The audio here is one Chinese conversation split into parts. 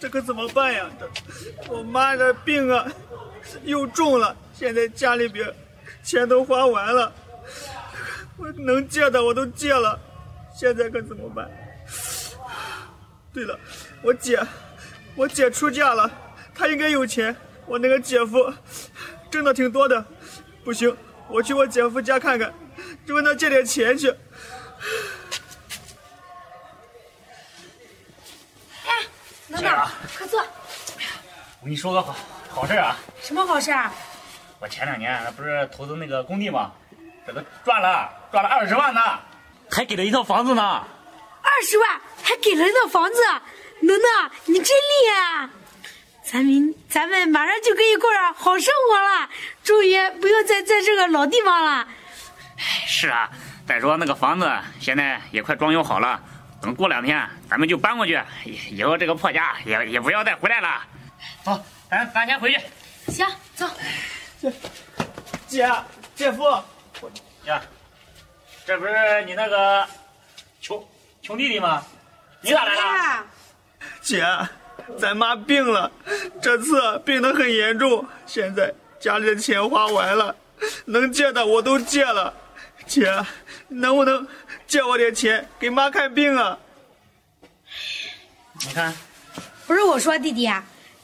这可怎么办呀？这我妈的病啊又重了，现在家里边钱都花完了，我能借的我都借了，现在可怎么办？对了，我姐，我姐出嫁了，她应该有钱。我那个姐夫挣的挺多的，不行，我去我姐夫家看看，就问他借点钱去。能能，快坐。我跟你说个好好事啊！什么好事啊？我前两年不是投资那个工地吗？这都赚了，赚了二十万呢，还给了一套房子呢。二十万，还给了一套房子，能能，你真厉害啊！咱们咱们马上就可以过上好生活了，终于不用再在这个老地方了。是啊，再说那个房子现在也快装修好了，等过两天咱们就搬过去，以后这个破家也也不要再回来了。走，咱咱先回去。行，走。姐，姐夫，呀，这不是你那个穷穷弟弟吗？你咋来了？姐。咱妈病了，这次病得很严重，现在家里的钱花完了，能借的我都借了。姐，能不能借我点钱给妈看病啊？你看，不是我说，弟弟，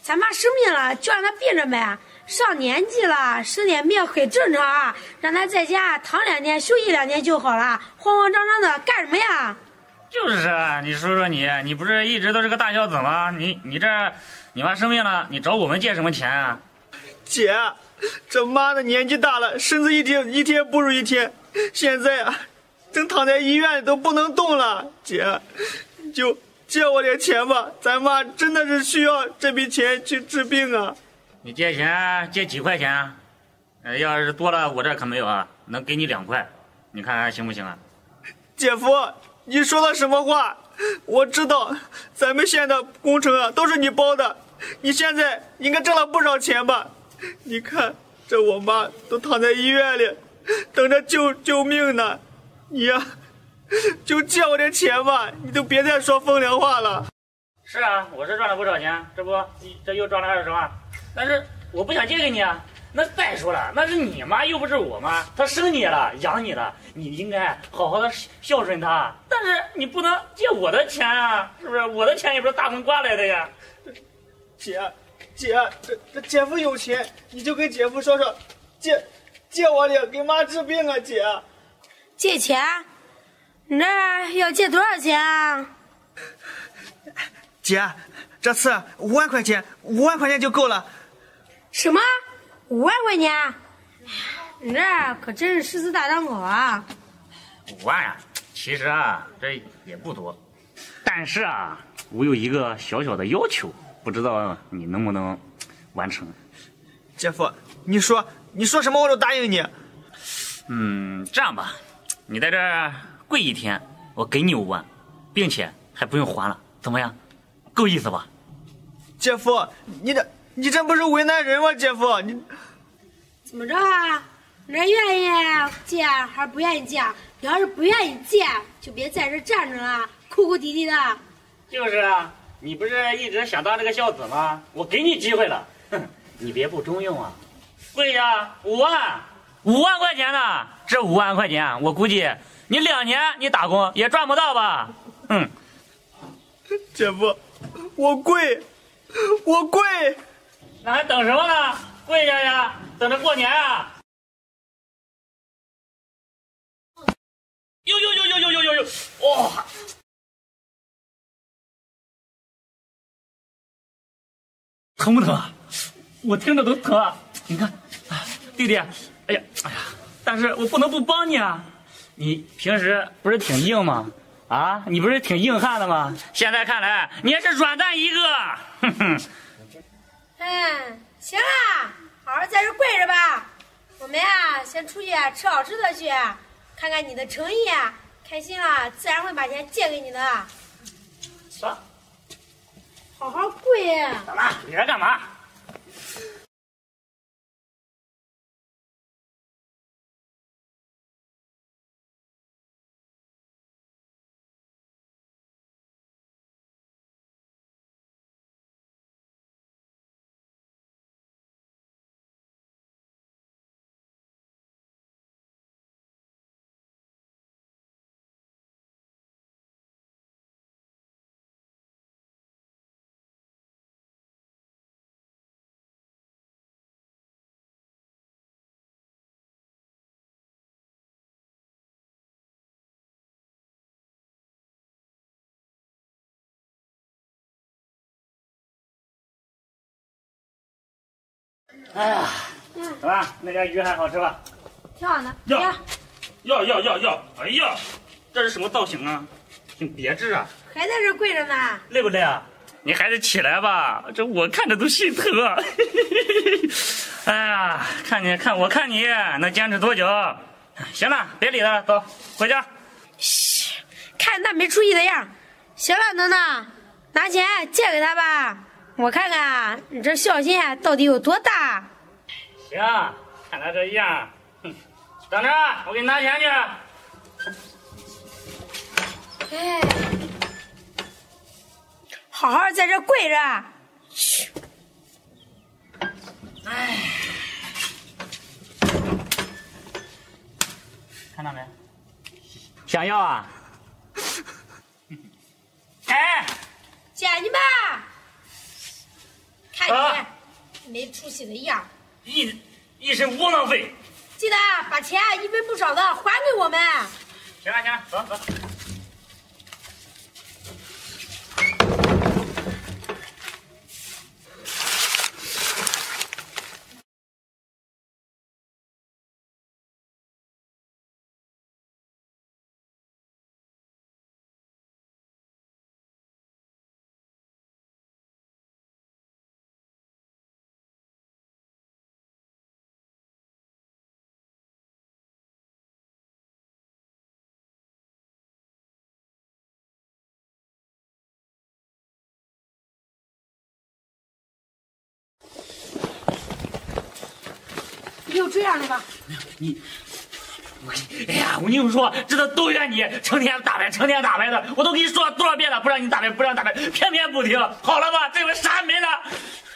咱妈生病了就让她病着呗，上年纪了，生点病很正常啊，让她在家躺两天休息两天就好了，慌慌张张的干什么呀？就是啊，你说说你，你不是一直都是个大孝子吗？你你这，你妈生病了，你找我们借什么钱啊？姐，这妈的年纪大了，身子一天一天不如一天，现在啊，正躺在医院里都不能动了。姐，就借我点钱吧，咱妈真的是需要这笔钱去治病啊。你借钱借几块钱？呃，要是多了，我这可没有啊，能给你两块，你看看行不行啊？姐夫。你说的什么话？我知道，咱们县的工程啊都是你包的，你现在应该挣了不少钱吧？你看，这我妈都躺在医院里，等着救救命呢。你呀，就借我点钱吧，你都别再说风凉话了。是啊，我是赚了不少钱，这不，这又赚了二十万，但是我不想借给你啊。那再说了，那是你妈，又不是我妈。她生你了，养你了，你应该好好的孝顺她。但是你不能借我的钱啊，是不是？我的钱也不是大风刮来的呀。姐，姐，这这姐夫有钱，你就跟姐夫说说，借借我点，给妈治病啊，姐。借钱？你这要借多少钱啊？姐，这次五万块钱，五万块钱就够了。什么？五万块钱，你这可真是狮子大张口啊！五万啊，其实啊，这也不多，但是啊，我有一个小小的要求，不知道你能不能完成？姐夫，你说，你说什么我都答应你。嗯，这样吧，你在这儿跪一天，我给你五万，并且还不用还了，怎么样？够意思吧？姐夫，你这。你这不是为难人吗，姐夫？你怎么着啊？你这愿意借还是不愿意借？你要是不愿意借，就别在这站着了，哭哭啼啼的。就是啊，你不是一直想当这个孝子吗？我给你机会了，哼，你别不中用啊！跪下，五万，五万块钱呢？这五万块钱，我估计你两年你打工也赚不到吧？哼，姐夫，我跪，我跪。那还等什么呢？跪下呀，等着过年啊！呦呦呦呦呦呦呦呦！哇，疼不疼啊？我听着都疼啊！你看，弟弟，哎呀，但是我不能不帮你啊！你平时不是挺硬吗？啊，你不是挺硬汉的吗？现在看来你也是软蛋一个，哼哼。嗯，行了，好好在这跪着吧。我们呀，先出去吃好吃的去，看看你的诚意。开心了，自然会把钱借给你的。说，好好跪。干嘛？你在干嘛？哎呀，怎么那家鱼还好吃吧？挺好的。要呀，要要要要！哎呀，这是什么造型啊？挺别致啊，还在这跪着呢。累不累啊？你还是起来吧，这我看着都心疼啊。哎呀，看你看我看你能坚持多久？行了，别理他了，走回家。看那没出息的样。行了，能能，拿钱借给他吧，我看看啊你这孝心到底有多大。行，看他这样，哼，等着，我给你拿钱去。哎，好好在这跪着。嘘，哎，看到没？想要啊？哎，捡去吧。看啊你没出息的样，一一身窝囊废。记得把钱一分不少的还给我们。行了行了，走走。就这样的吧。你，我哎呀，我跟你说，这都都怨你，成天打牌，成天打牌的，我都跟你说了多少遍了，不让你打牌，不让打牌，偏偏不听。好了吧，这回啥也没了。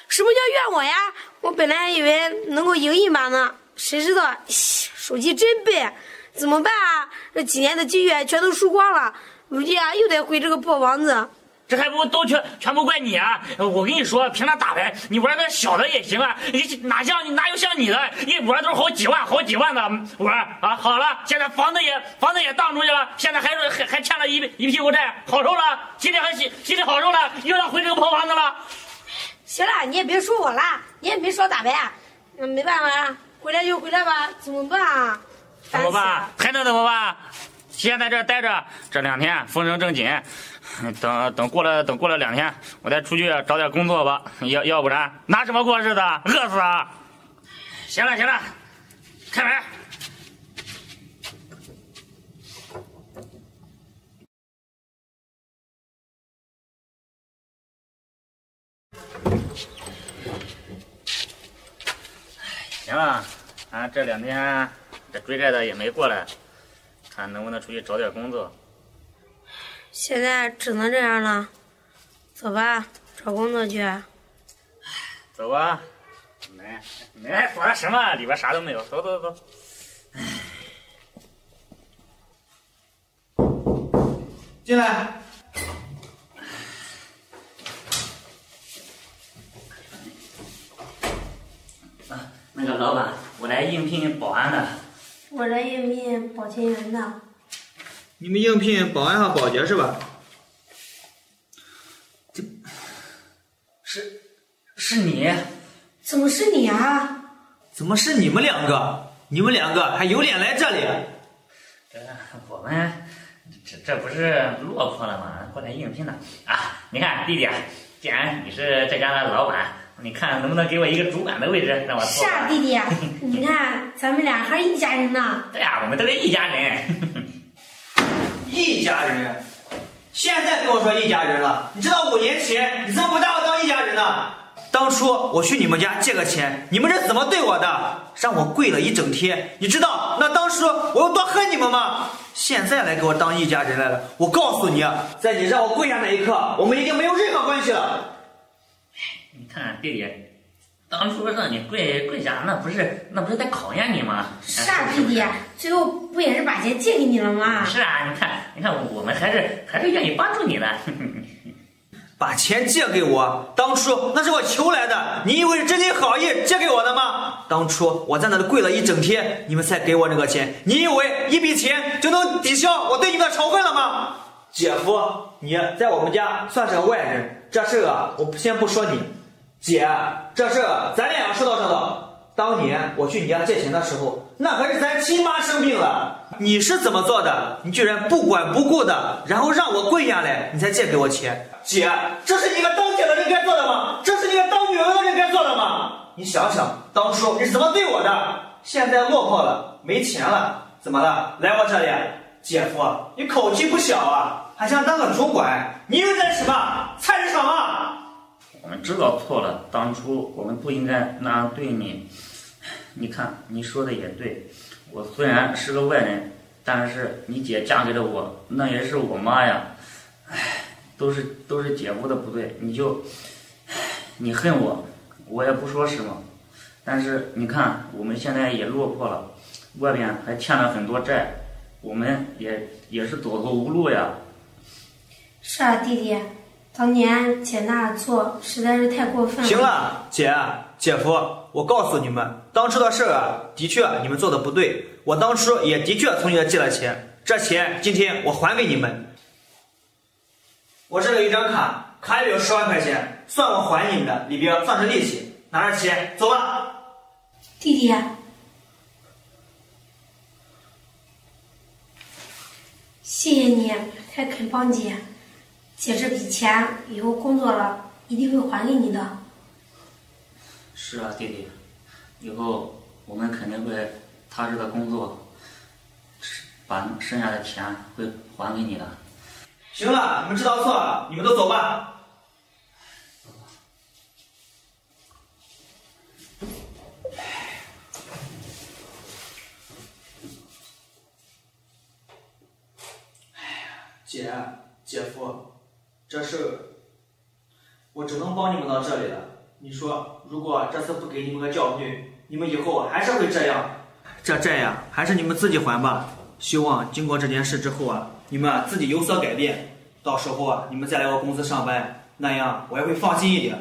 什么叫怨我呀？我本来还以为能够赢一把呢，谁知道手气真背，怎么办啊？这几年的积蓄全都输光了，如今啊又得回这个破房子。这还不都全全部怪你啊！我跟你说，平常打牌你玩个小的也行啊，你哪像你哪有像你的，一玩都是好几万好几万的玩啊！好了，现在房子也房子也当出去了，现在还是还还欠了一一屁股债，好受了，心里还心心里好受了，又要回这个破房子了。行了，你也别说我了，你也没少打牌，那，没办法，回来就回来吧，怎么办啊？怎么办？还能怎么办？先在这待着，这两天风声正紧，等等过了等过了两天，我再出去找点工作吧。要要不然拿什么过日子？饿死啊！行了行了，开门。行了，啊，这两天这追债的也没过来，看能不能出去找点工作。现在只能这样了，走吧，找工作去。走吧，没没说什么，里边啥都没有。走走走。进来。那个老板，我来应聘保安的。我来应聘保洁员的，你们应聘保安和保洁是吧？这是，是你？怎么是你啊？怎么是你们两个？你们两个还有脸来这里？这我们这这不是落魄了吗？过来应聘的啊！你看弟弟，既然你是这家的老板，你看能不能给我一个主管的位置，让我是做？啊，弟弟，你看咱们俩还是一家人呢。对呀、我们都是一家人。一家人？现在跟我说一家人了？你知道五年前你怎么不把我当一家人呢？当初我去你们家借个钱，你们是怎么对我的？让我跪了一整天，你知道那当初我有多恨你们吗？现在来给我当一家人来了，我告诉你啊，在你让我跪下那一刻，我们已经没有任何关系了。弟弟，当初让你跪跪下，那不是那不是在考验你吗？是啊，弟弟，最后不也是把钱借给你了吗？是啊，你看，你看，我们还是还是愿意帮助你的。把钱借给我，当初那是我求来的，你以为是真心好意借给我的吗？当初我在那里跪了一整天，你们才给我那个钱，你以为一笔钱就能抵消我对你们的仇恨了吗？姐夫，你在我们家算是个外人，这事啊，我先不说你，姐，这事咱俩要说道说道。当年我去你家借钱的时候，那可是咱亲妈生病了，你是怎么做的？你居然不管不顾的，然后让我跪下来，你才借给我钱。姐，这是你个当姐的人该做的吗？这是你个当女儿的人该做的吗？你想想，当初你是怎么对我的？现在落魄了，没钱了，怎么了？来我这里，姐夫，你口气不小啊，还想当个主管？你以为在什么菜市场啊？我们知道错了，当初我们不应该那样对你。你看，你说的也对，我虽然是个外人，但是你姐嫁给了我，那也是我妈呀。唉，都是都是姐夫的不对，你就，你恨我，我也不说什么。但是你看，我们现在也落魄了，外边还欠了很多债，我们也也是走投无路呀。是啊，弟弟，当年姐那做实在是太过分了。行了，姐姐夫，我告诉你们，当初的事儿啊，的确你们做的不对，我当初也的确从你那借了钱，这钱今天我还给你们。我这里有一张卡，卡里有十万块钱，算我还你们的，里边算是利息。拿着钱走吧。弟弟，谢谢你还肯帮姐，姐这笔钱以后工作了一定会还给你的。是啊，弟弟，以后我们肯定会踏实的工作，把剩下的钱会还给你的。行了，你们知道错了，你们都走吧。姐，姐夫，这事我只能帮你们到这里了。你说，如果这次不给你们个教训，你们以后还是会这样。这债呀，还是你们自己还吧。希望经过这件事之后啊，你们自己有所改变。到时候啊，你们再来我公司上班，那样我也会放心一点。